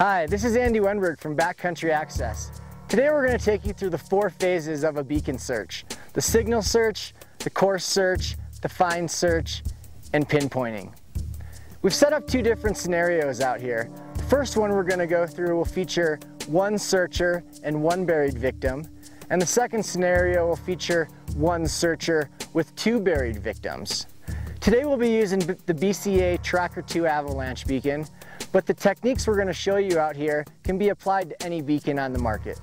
Hi, this is Andy Wenberg from Backcountry Access. Today we're going to take you through the four phases of a beacon search. The signal search, the coarse search, the find search, and pinpointing. We've set up two different scenarios out here. The first one we're going to go through will feature one searcher and one buried victim, and the second scenario will feature one searcher with two buried victims. Today we'll be using the BCA Tracker 2 avalanche beacon, but the techniques we're going to show you out here can be applied to any beacon on the market.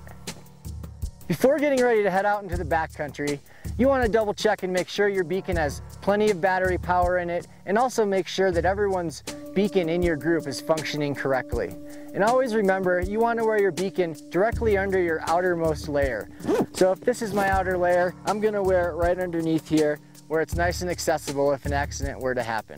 Before getting ready to head out into the backcountry, you want to double check and make sure your beacon has plenty of battery power in it and also make sure that everyone's beacon in your group is functioning correctly. And always remember, you want to wear your beacon directly under your outermost layer. So if this is my outer layer, I'm going to wear it right underneath here where it's nice and accessible if an accident were to happen.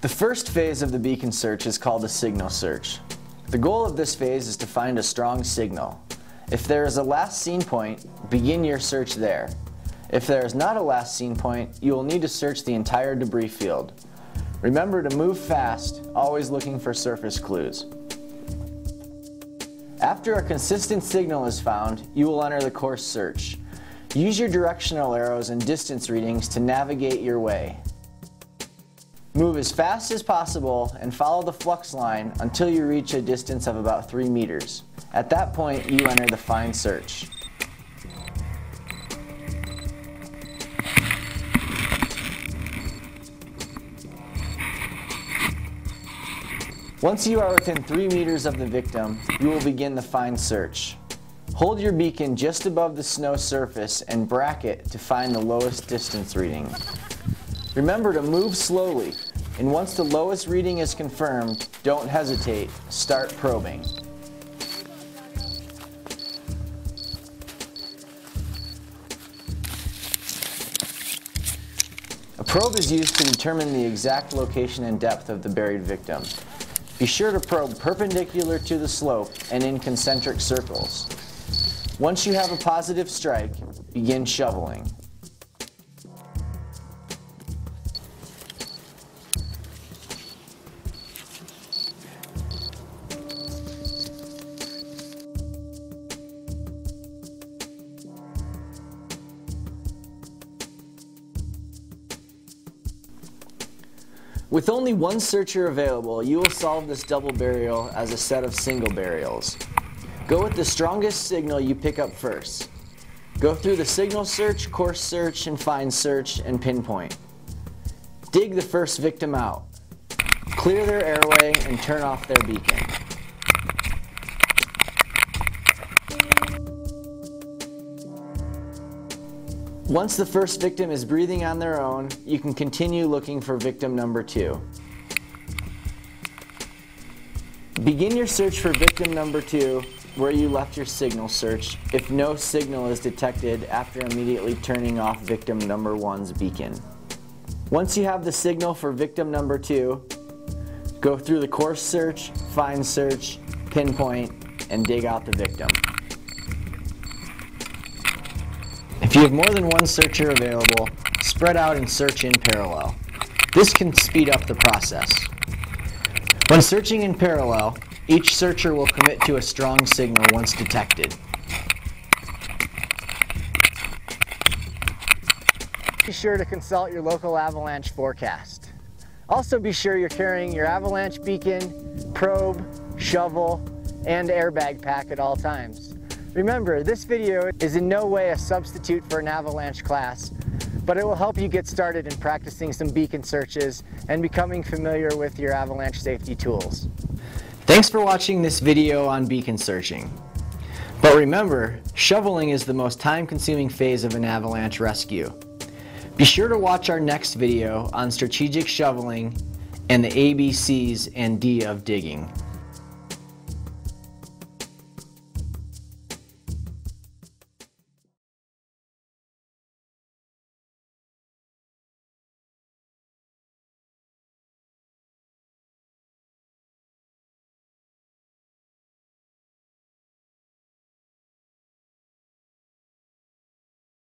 The first phase of the beacon search is called a signal search. The goal of this phase is to find a strong signal. If there is a last seen point, begin your search there. If there is not a last seen point, you will need to search the entire debris field. Remember to move fast, always looking for surface clues. After a consistent signal is found, you will enter the coarse search. Use your directional arrows and distance readings to navigate your way. Move as fast as possible and follow the flux line until you reach a distance of about 3 meters. At that point, you enter the find search. Once you are within 3 meters of the victim, you will begin the find search. Hold your beacon just above the snow surface and bracket to find the lowest distance reading. Remember to move slowly, and once the lowest reading is confirmed, don't hesitate, start probing. A probe is used to determine the exact location and depth of the buried victim. Be sure to probe perpendicular to the slope and in concentric circles. Once you have a positive strike, begin shoveling. With only one searcher available, you will solve this double burial as a set of single burials. Go with the strongest signal you pick up first. Go through the signal search, coarse search, and find search, and pinpoint. Dig the first victim out. Clear their airway and turn off their beacon. Once the first victim is breathing on their own, you can continue looking for victim number two. Begin your search for victim number two where you left your signal search if no signal is detected after immediately turning off victim number one's beacon. Once you have the signal for victim number two, go through the coarse search, find search, pinpoint, and dig out the victim. If you have more than one searcher available, spread out and search in parallel. This can speed up the process. When searching in parallel, each searcher will commit to a strong signal once detected. Be sure to consult your local avalanche forecast. Also be sure you're carrying your avalanche beacon, probe, shovel, and airbag pack at all times. Remember, this video is in no way a substitute for an avalanche class, but it will help you get started in practicing some beacon searches and becoming familiar with your avalanche safety tools. Thanks for watching this video on beacon searching. But remember, shoveling is the most time-consuming phase of an avalanche rescue. Be sure to watch our next video on strategic shoveling and the ABCs and D of digging.